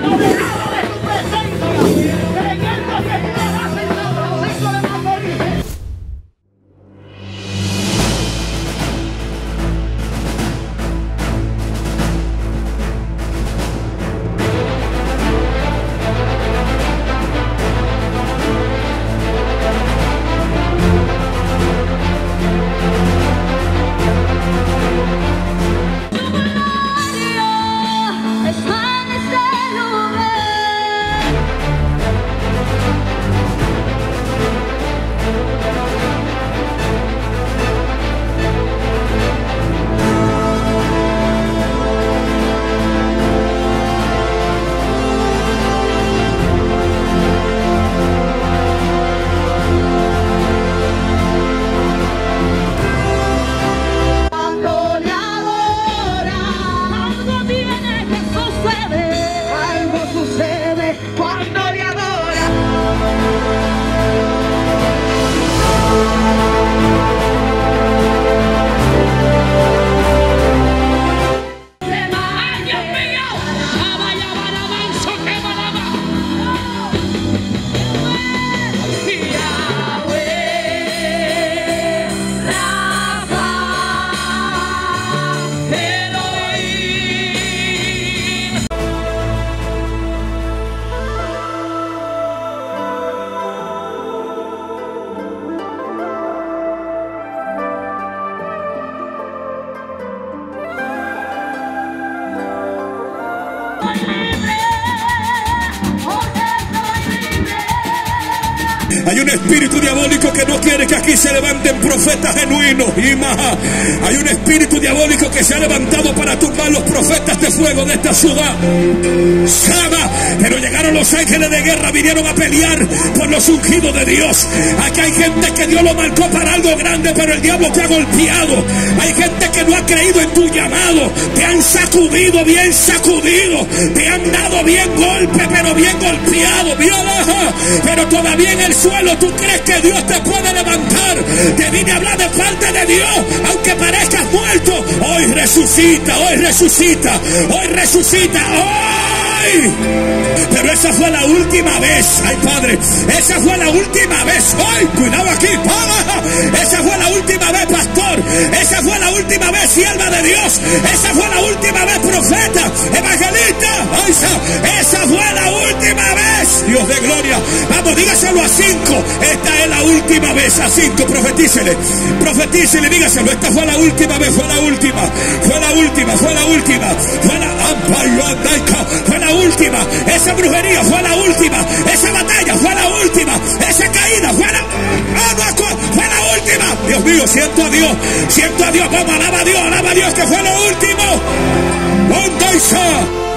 apoderado de Hay un espíritu diabólico que no quiere se levanten profetas genuinos. Y hay un espíritu diabólico que se ha levantado para tumbar los profetas de fuego de esta ciudad. Sama, pero llegaron los ángeles de guerra, vinieron a pelear por los ungidos de Dios. Aquí hay gente que Dios lo marcó para algo grande, pero el diablo te ha golpeado. Hay gente que no ha creído en tu llamado. Te han sacudido, bien sacudido. Te han dado bien golpe, pero bien golpeado. Pero todavía en el suelo tú crees que Dios te puede levantar. Te vine a hablar de parte de Dios, aunque parezcas muerto. Hoy resucita, hoy resucita, hoy resucita, hoy. Pero esa fue la última vez, ay Padre, esa fue la última vez. Hoy, cuidado aquí. Esa fue la última vez, pastor. Esa fue la última vez, sierva de Dios. Esa fue la última vez, profeta, evangelista. Esa- esa fue la última Vamos, dígaselo a cinco. Esta es la última vez. A cinco, profetícele. Profetícele, dígaselo. Esta fue la última vez, fue la última. Fue la última, fue la última. Fue la. Fue la última. Esa brujería fue la última. Esa batalla fue la última. Esa caída fue la. Fue la última. Dios mío, siento a Dios. Siento a Dios. Vamos, alaba a Dios, alaba a Dios, que fue lo último. Ondaisa.